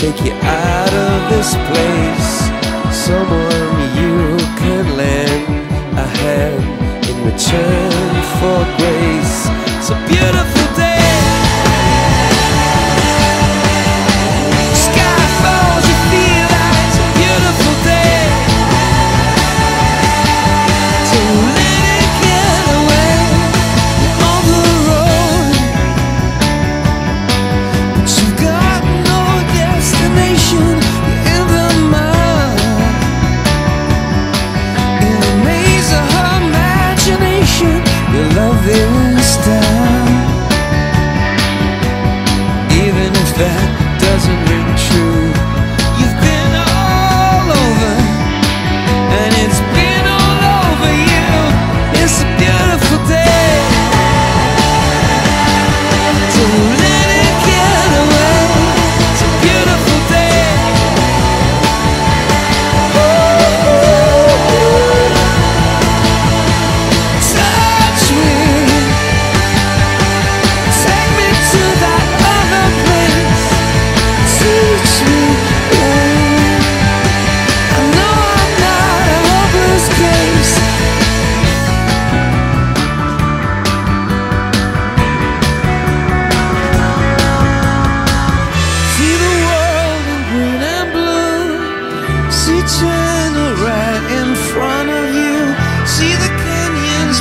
take you out of this place. Someone you can lend a hand In return for